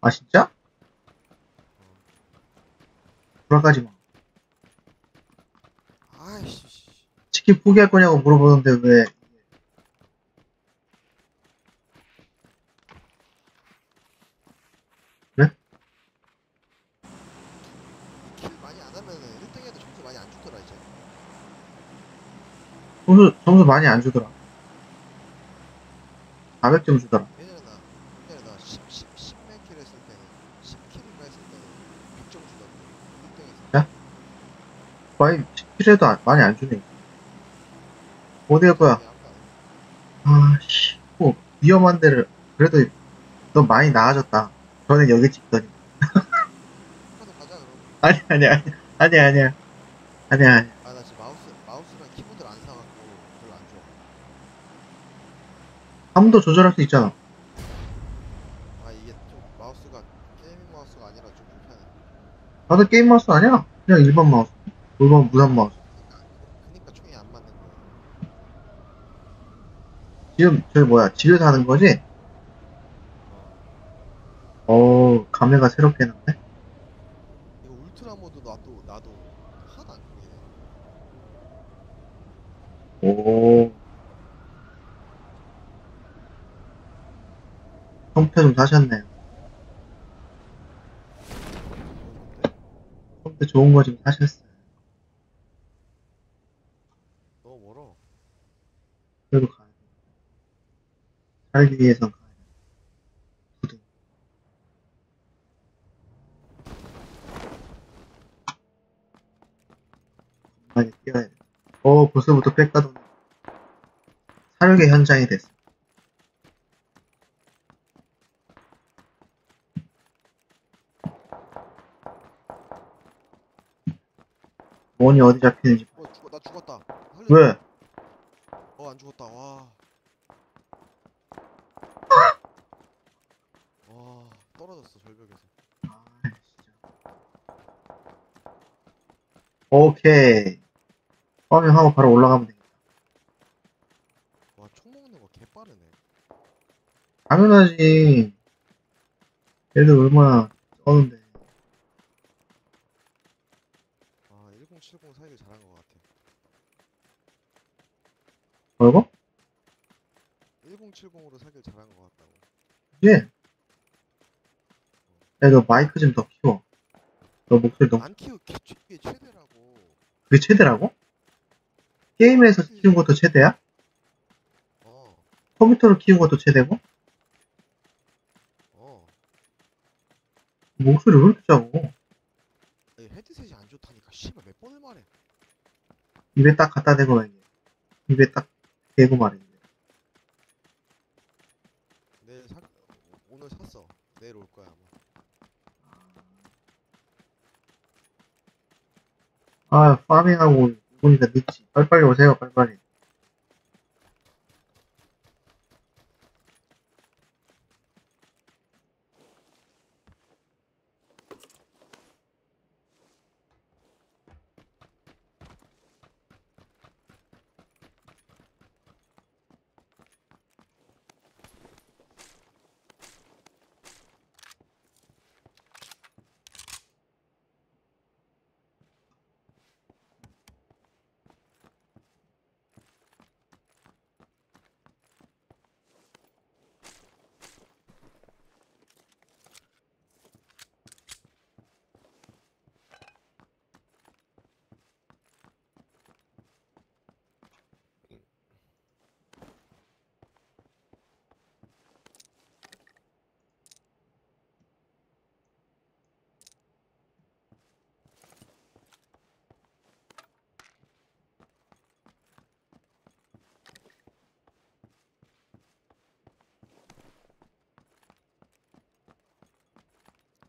아, 진짜? 돌아가지 마. 아이씨. 씨. 치킨 포기할 거냐고 물어보는데 왜, 킬 많이 안 하면은 1등에도 점수 많이 안 주더라 이제. 점수, 점수 많이 안 주더라. 400점 주더라. 예전에 나 예전에 나 10, 10, 10몇 킬 했을 때는 10킬인가 했을 때는 100점 주더라고 1등에서. 많이, 17회도 많이 안 주네. 어디 갈 거야? 아, 씨, 뭐, 위험한 데를, 그래도 너 많이 나아졌다. 전에 여기 찍더니. 아니, 아니, 아니, 아니, 아니야. 아니야, 아니야. 아나 지금 마우스 마우스랑 키보드를 안 사갖고 별로 안 좋아. 아무도 조절할 수 있잖아. 아 이게 좀 마우스가 gaming 마우스가 아니라 좀 불편해. 나도 게임 마우스 아니야. 그냥 일반 마우스. 무선 마우스. 그러니까 총이 안 맞는 거야. 지금, 저기 뭐야, 집에서 하는 거지? 어 감회가 새롭게 했는데? 이거 울트라 모드 나도 나도 하나도 안 보이네. 오. 컴퓨터 좀 사셨네요. 컴퓨터 좋은 거 좀 사셨어요. 너무 멀어. 그래도 가야 돼. 살기 위해선 가야 돼. 부둥. 많이 뛰어야 돼. 어, 벌써부터 백가도 사륙의 현장이 됐어. 원이 어디 잡히는지. 봐. 어 죽어 나 죽었다. 살려. 왜? 어 안 죽었다. 와. 와 떨어졌어 절벽에서. 아, 진짜. 오케이. farming하고 바로 올라가면 되겠다. 와 총 먹는 거 개빠르네. 당연하지. 얘들 얼마나 떠는데. 아 1070 사길 잘한 것 같아. 뭐라고? 1070으로 사길 잘한 것 같다고. 그지? 야, 너 마이크 좀 더 키워. 너 목소리 너무, 안 키우 키, 이게 최대라고. 그게 최대라고? 게임에서 키운 것도 최대야? 어 컴퓨터로 키운 것도 최대고? 어. 목소리 왜 이렇게 작고? 헤드셋이 안 좋다니까 씨발 몇 번을 말해. 입에 딱 갖다 대고 말이야. 입에 딱 대고 말이야. 내일 사 오늘 샀어. 내일 올 거야 아, farming하고 보니까 늦지. 빨리빨리 오세요, 빨리빨리.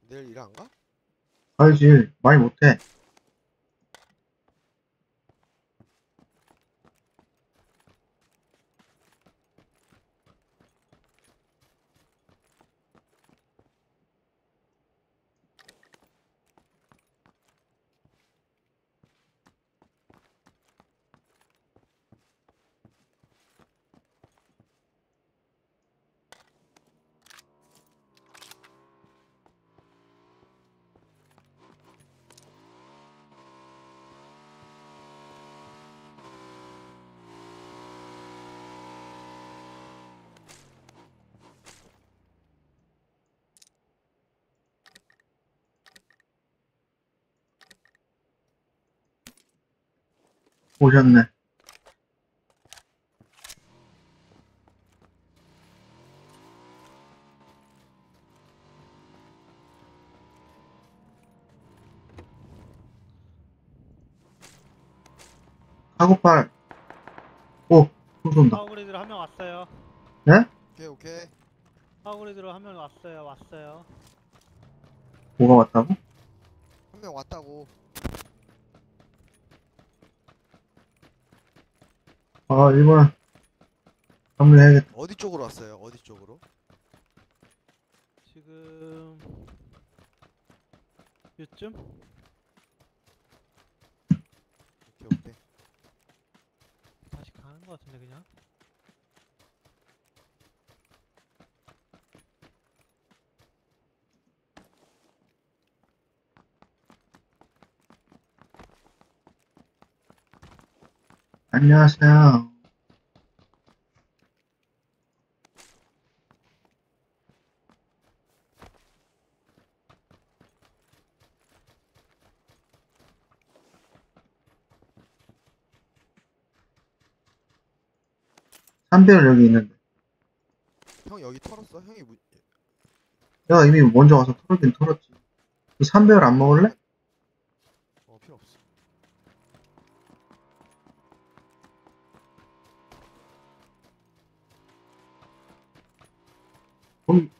내일 일 안 가? 알지. 많이 못해. 오셨네. 카고팔. 오, 총 쏜다. 파워그리드로 한 명 왔어요. 오케이 오케이 파워그리드로 한 명 왔어요. 왔어요. 뭐가 왔다고? 한 명 왔다고 아, 일본. 합류해야겠다. 어디 쪽으로 왔어요 어디 쪽으로 지금 요쯤? 오케이 오케이 다시 가는 것 같은데 그냥. 안녕하세요. 삼배열 여기 있는데. 형 여기 털었어 형이 무... 내가 이미 먼저 와서 털긴 털었지. 그 삼배열 안 먹을래? 거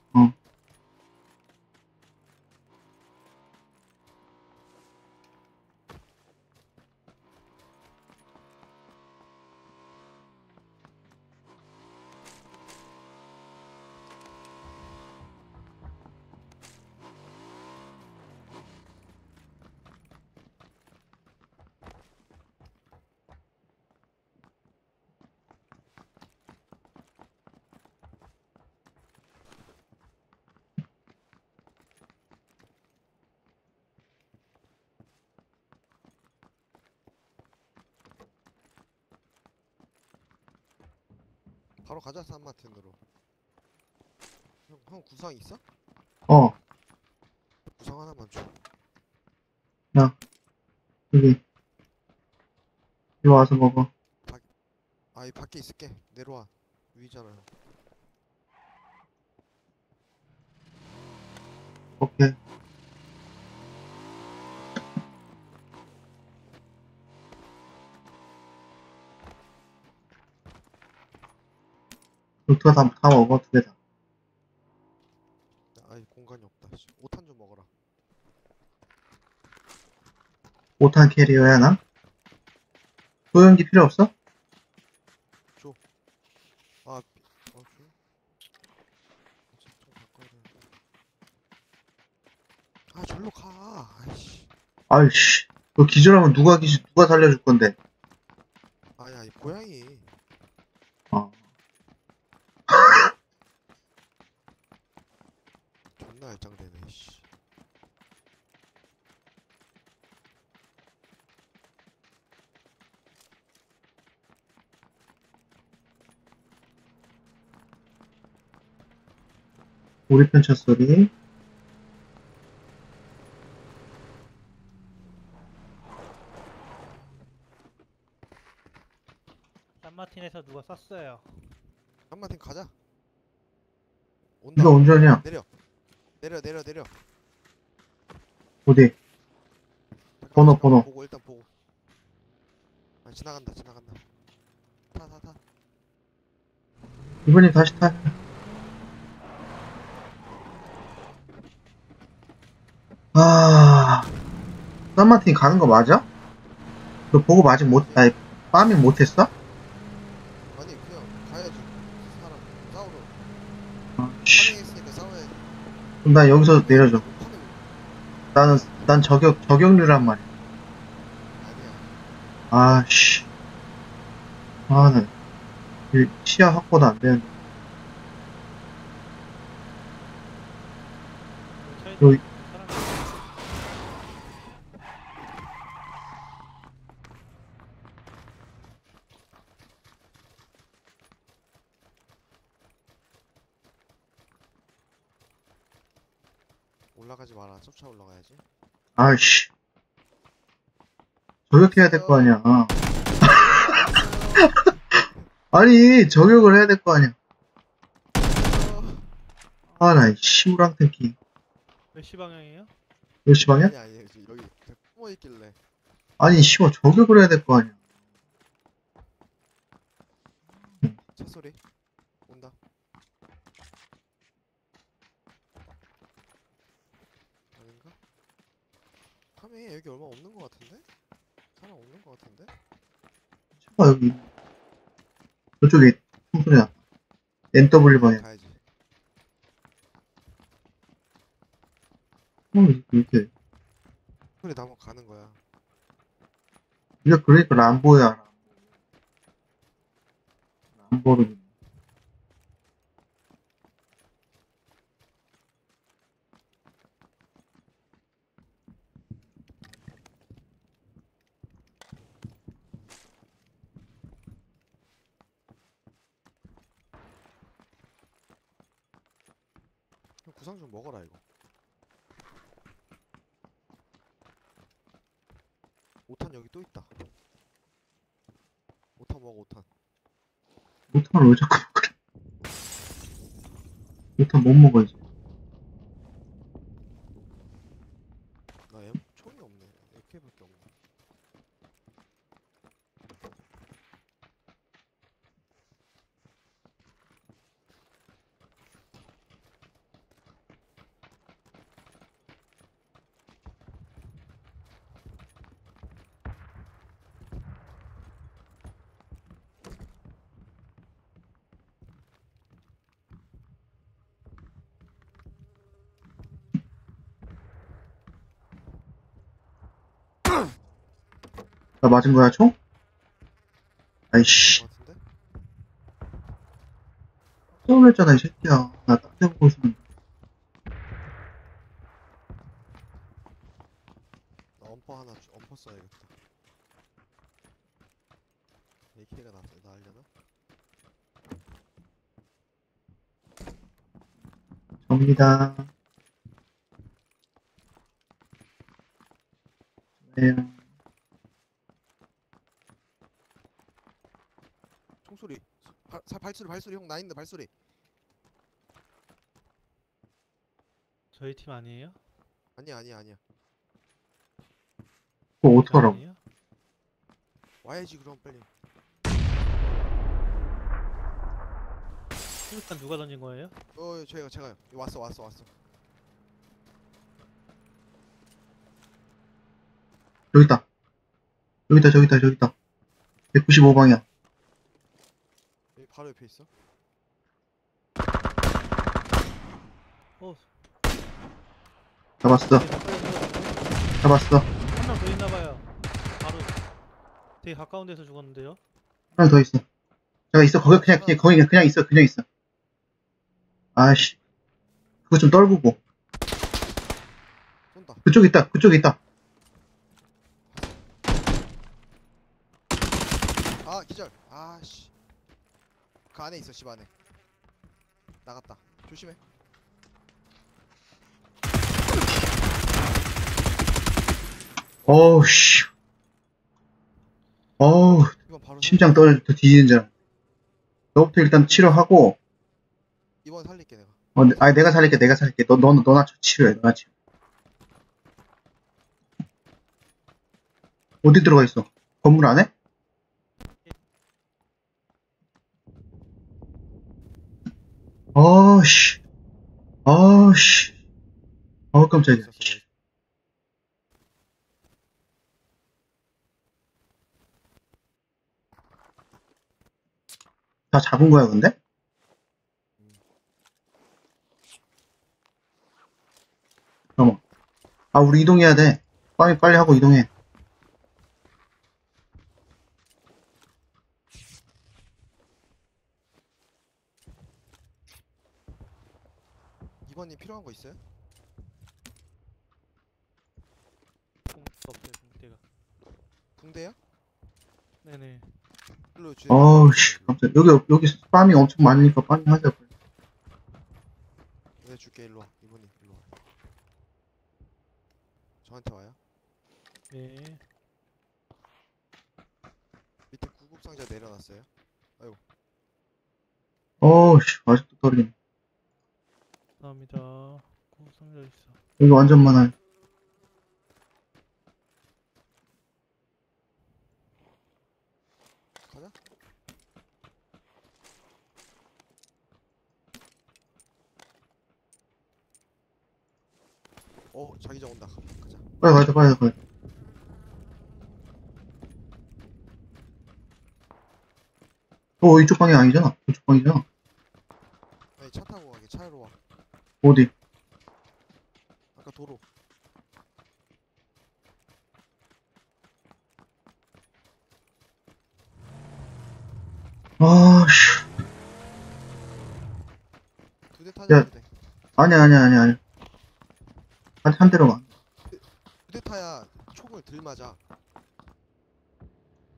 바로 가자 산마틴으로 형, 형 구상 있어? 어, 구상 하나만 줘 여기. 이리 와서 먹어. 아, 이 밖에 있을게. 내려와. 위잖아. 오케이. 루트가 다, 다 먹어, 두 개 다. 아이, 공간이 없다. 씨. 5탄 좀 먹어라. 5탄 캐리어야, 나? 소형기 필요 없어? 아, 삐- 어, 줘? 좀, 좀 바꿔야 되는데. 아, 절로 가. 아이씨. 아이씨. 너 기절하면 누가 기절, 누가 살려줄 건데? 아야, 이 고양이. 어. 존나 알짱되네, 씨. 우리 편 찻소리. 산마틴에서 누가 쐈어요. 한마팀 가자. 온다. 누가 운전이야? 내려. 내려, 내려, 내려. 어디? 잠깐만, 번호, 잠깐만. 번호. 보고, 일단 보고. 아, 지나간다, 지나간다. 타, 타, 타. 이번님 다시 타. 아, 쌈마틴 가는 거 맞아? 너 보고 아직 못, 아니, 파밍 못했어? 아니, 그냥 가야지. 사람, 싸우러. 아, 씨. 파밍했으니까 싸워야지. 그럼 난 여기서 내려줘. 나는, 난 저격, 저격류란 말이야. 아니야. 아, 씨. 아, 나, 이 시야 확보도 안 되는데. 여기. 사람 올라가지 마라. 올라가야지. 아이씨. 저격해야 될 거 아니야. 아니, 저격을 해야 될 거 아니야. 어, 아, 나, 이 시우랑탱키. 몇 시 방향이에요? 몇 시 방이야? 아니 아니 여기 숨어 있길래 아니, 씨발, 저격을 해야 될 거 아니야. 차 소리 온다. 아닌가? 카메 여기 얼마 없는 것 같은데? 사람 없는 것 같은데? 차가 여기. 저쪽에 총소리 났다. NW 방향. 가야지. 어, 이렇게. 그래 나 한번 가는 거야. 이게 그러니까 람보야. 람보를. 형 구상 좀 먹어라 이거. 5탄 여기 또 있다. 5탄 먹어 5탄. 못하면 왜 자꾸 그래. 못하면 못 먹어야지. 나 M 총이 없네. AK밖에 없네. 나 맞은 거야, 총? 아이씨, 것 같은데? 쏘냈잖아, 이 새끼야. 나딴 데 보고 있었는데. 나 엄퍼 하나 주- 엄퍼 써야겠다. AK가 나 나으려나? 접니다. 네. 총소리. 발, 발소리 발소리 형 나 있는데 발소리. 저희 팀 아니에요? 아니야 아니야 아니야. 그거 저희 어떡하라고. 아니에요? 와야지 그럼 빨리. 수류탄 누가 던진 거예요? 어 제가 제가요. 왔어 왔어 왔어. 여기 있다. 여기 있다, 저기 있다, 저기 있다. 195방이야. 여기 바로 옆에 있어. 어, 잡았어, 되게 가까운 데서 잡았어. 한명 더 있나봐요. 바로 되게 가까운 데서 죽었는데요? 하나 더 있어. 제가 있어, 거기 그냥, 그냥, 거기 그냥 있어, 그냥 있어. 아씨. 그거 좀 떨구고. 쏜다. 그쪽에 있다, 그쪽에 있다. 아 기절. 아씨. 그 안에 있어 집 안에. 나갔다. 조심해. 어우, 씨. 어우, 이번 바로 심장 떨, 뒤지는 줄. 알아. 너부터 일단 치료하고, 이번 살릴게 내가. 어, 내- 아니, 내가 살릴게, 내가 살릴게. 너, 너, 너나 치료해, 너나 치료. 어디 들어가 있어? 건물 안에? 어씨, 어씨, 어우, 깜짝이야. 다 잡은 거야, 근데? 잠깐만. 아, 우리 이동해야 돼. 빨리, 빨리 하고 이동해. 이번님 필요한 거 있어요? 공 없어요, 공대가. 붕대야? 네네. 일로 주. 어우, 씨, 깜짝 여기, 여기 빰이 엄청 많으니까 빰이 하자. 빨리. 내가 줄게 일로 와. 이번님 일로 와. 저한테 와요. 네. 밑에 구급 구급상자 내려놨어요. 어우, 씨, 아직도 떨리네. 감사합니다. 꼭 상자 있어. 여기 완전 많아요. 가자. 어, 자기장 온다. 가자. 빨리 돼, 빨리 가야 돼. 어, 이쪽 방이 아니잖아. 이쪽 방이잖아. 아니, 차 타고 가게. 차로 와. 어디? 아까 도로. 아, 씨. 두대 타자, 야. 두 대. 아니야, 아니야, 아니야, 아니야. 한, 한 대로 가. 두대 타야 총을 들 맞아.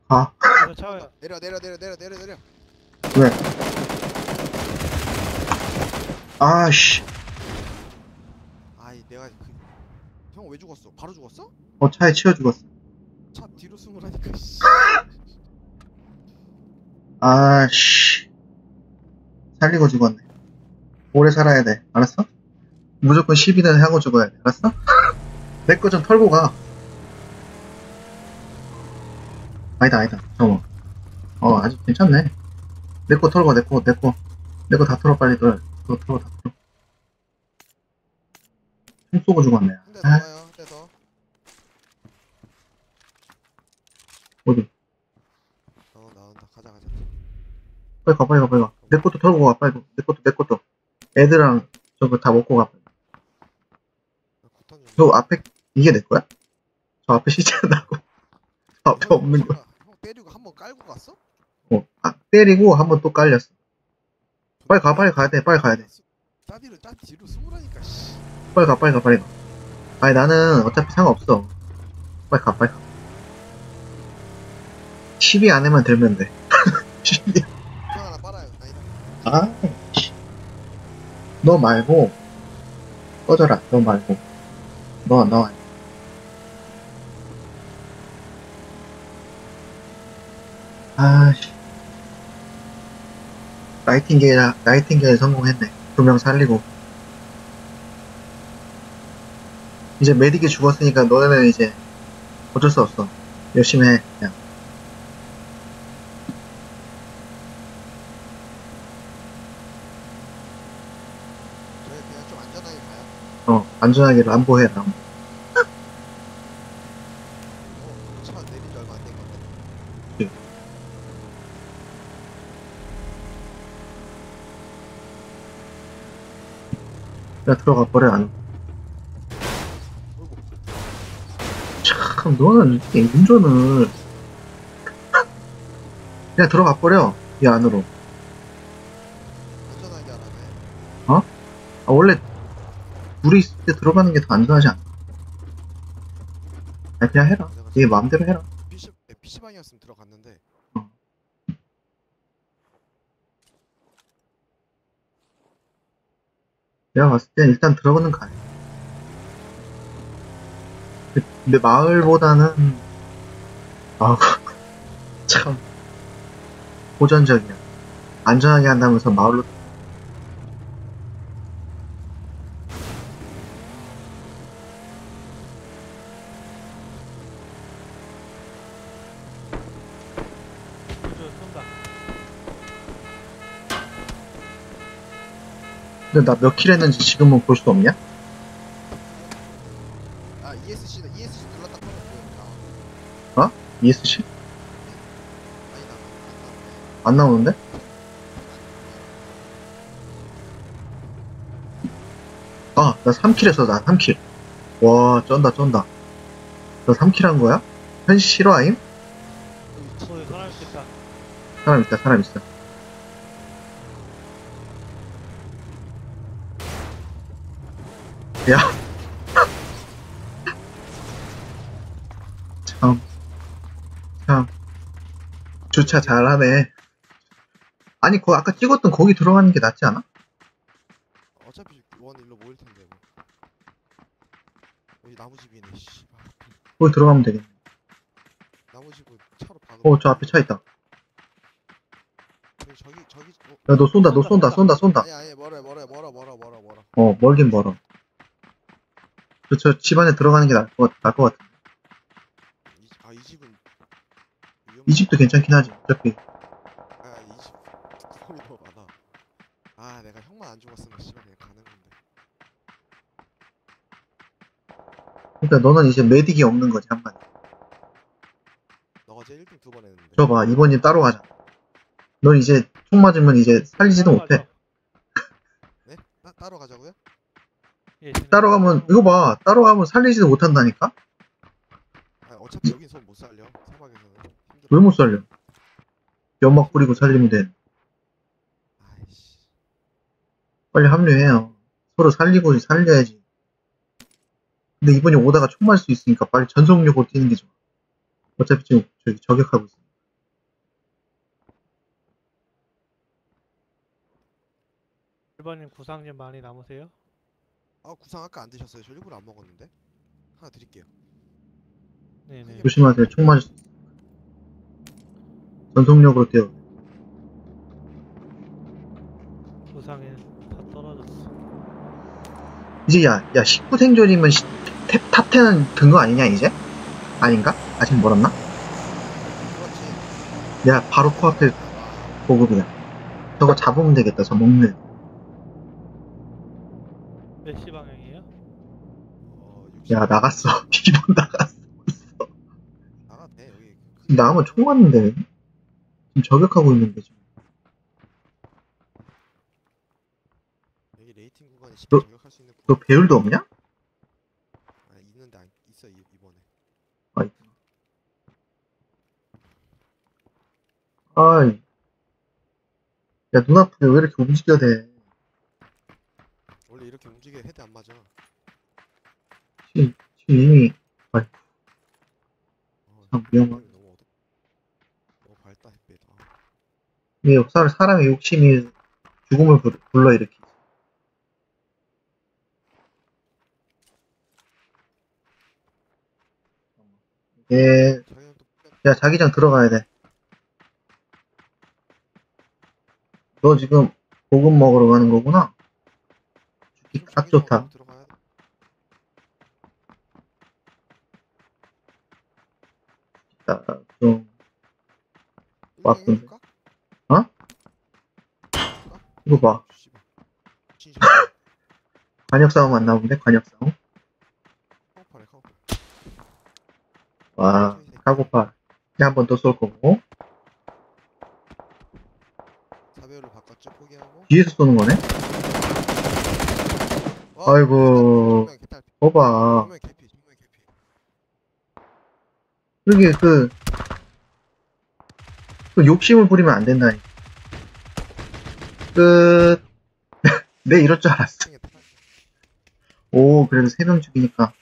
가. 이거 차야. 내려, 내려, 내려, 내려, 내려, 내려. 왜? 아, 씨. 내가 그... 형 왜 죽었어? 바로 죽었어? 어, 차에 치여 죽었어. 차 뒤로 숨으라니까, 씨. 아, 씨. 살리고 죽었네. 오래 살아야 돼. 알았어? 무조건 10이는 하고 죽어야 돼. 알았어? 내 거 좀 털고 가. 아니다, 아니다. 잠깐만. 어, 아직 괜찮네. 내 거 털고, 내 거, 내 거. 내 거 다 털어, 빨리. 너, 너 털어, 다 털어. 총 쏘고 죽었네. 더 아, 와요. 어디? 어, 나온다. 가자, 가자. 빨리 가, 빨리 가, 빨리 가. 내 것도 털고 가, 빨리. 내 것도, 내 것도. 애들랑 저거 다 먹고 가. 저 앞에, 이게 내 거야? 저 앞에 시체 나고. 저 앞에 없는 거. 형 때리고 한 번 깔고 갔어? 어, 아, 때리고 한 번 또 깔렸어. 빨리 가, 빨리 가야 돼, 빨리 가야 돼. 짜 뒤로 짜 뒤로 숨으라니까 씨. 빨리 가, 빨리 가, 빨리 가. 아니, 나는 어차피 상관없어. 빨리 가, 빨리 가. 10위 안에만 들면 돼. 10위. 형 하나 빨아요. 아, 씨. 너 말고, 꺼져라, 너 말고. 너, 너. 아, 씨. 나이팅게일, 나이팅게일 성공했네. 두 명 살리고. 이제 메딕이 죽었으니까 너네는 이제 어쩔 수 없어. 열심히 해, 그냥. 저희 그냥 좀 안전하게 가요. 어, 안전하게 람보해라. 람보. 어, 차 내린 지 얼마 안 된 건데. 예. 야, 들어가 버려, 안. 어이구. 참, 너는 운전을. 그냥 들어가 버려, 이 안으로. 안전하게 하라네. 아, 원래, 물이 있을 때 들어가는 게 더 안전하지 않나? 아니, 그냥 해라. 네 마음대로 해라. PC 네, PC방이었으면 들어갔는데. 내가 봤을 땐 일단 들어가는 가야 근데 마을보다는, 아, 참, 호전적이야. 안전하게 한다면서 마을로. 근데 나 몇 kill 했는지 지금은 볼 수 없냐? 아니다 안 나오는데? 아, 나 3 kill 했어, 나 3 kill. 와, 쩐다, 쩐다. 너 3 kill 한 거야? 현시 실화임? 사람 있겠다. 사람 있다, 사람 있어. 야. 주차 잘하네. 아니, 거 아까 찍었던 거기 들어가는 게 낫지 않아? 어차피 원 일로 모일 텐데 뭐. 여기 나무집이네 씨. 아, 거기 들어가면 되겠네. 나무집은 차로 박으면 어, 저 앞에 차 있다. 야, 너 쏜다, 너 쏜다, 쏜다, 쏜다. 아니 아니 멀어 멀어 멀어 멀어 멀어 멀어 어, 멀긴 멀어. 저, 저 집안에 들어가는 게 나을 것, 나을 것 같아. 아이 집은 위험 이 집도 괜찮긴 하지. 어차피. 아 이집 소리 너무 많아 아 내가 형만 안 죽었으면 씨발 그냥 가는 건데 그러니까 너는 이제 메딕이 없는 거지, 한마디. 너가 제 1등 두 번 했는데 저 봐, 이번님 따로 가자. 넌 이제 총 맞으면 이제 살리지도 못해. 네? 따, 따로 가자고요? 예, 따로 가면, 이거 봐. 따로 가면 살리지도 못한다니까? 아 어차피 여긴 손 못 살려 사막에서는 힘들어 왜 못 살려? 연막 뿌리고 살리면 돼. 아이씨 빨리 합류해요. 서로 살리고 살려야지. 근데 이번에 오다가 총 맞을 수 있으니까 빨리 전속력으로 뛰는 게 좋아. 어차피 지금 저기 저격하고 있어. 일반인 구상님 많이 남으세요? 아 구상 아까 안 드셨어요? 저 일부러 안 먹었는데 하나 드릴게요 네네. 조심하세요. 총 맞을 수 있어. 전속력으로 뛰어. 구상에 다 떨어졌어. 이제 야, 야, 19 생존이면 시- top, top 10은 든 거 아니냐, 이제? 아닌가? 아직 멀었나? 그렇지 야, 바로 코앞에 아, 보급이야. 저거 잡으면 되겠다, 저 먹는. 몇 시 방향이에요? 어, 야, 나갔어. 2번 나갔어. 돼 여기 그- 나가면 총 맞는데. 지금 저격하고 있는데, 지금. 여기 레이팅 구간에 쉽게 너- 저격할 수 있는 너 구간 배율도 없냐? 아 있는데 안 있어 이, 이번에 아. 아이. 야, 눈 아프게 왜 이렇게 움직여야 돼? 원래 이렇게 움직여 헤드 안 맞아 지금, 지금 이미 어, 참 위험하- 너무 어둡 너무 밝다 햇빛 아, 이게 역사를 사람의 욕심이 죽음을 불- 불러일으키지. 예, 야, 자기장 들어가야 돼. 너 지금 고급 먹으러 가는 거구나? 죽기 딱 좋다. 자, 좀, 맞던데. 일등 해줄까? 어? 해줄까? 이거 봐. 관역 싸움 안 나오는데? 관역 싸움? 와, 카고파. 이제 한 번 더 쏠 거고. 뒤에서 쏘는 거네? 어, 아이고. 봐봐. 그게 그, 그 욕심을 부리면 안 된다니. 끝. 내 이럴 줄 알았어. 오, 그래도 세 명 죽이니까